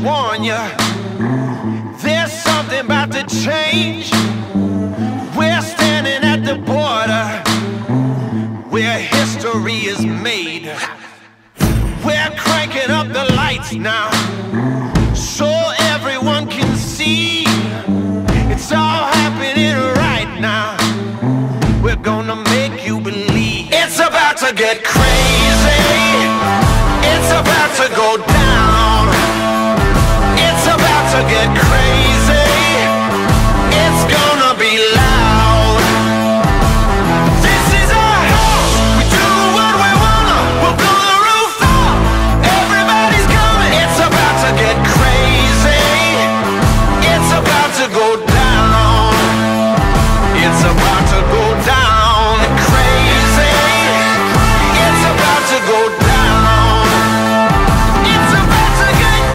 warn you. There's something about to change. We're standing at the border where history is made. We're cranking up the lights now so everyone can see it's all happening right now. We're gonna make you believe it's about to get crazy. go down on. It's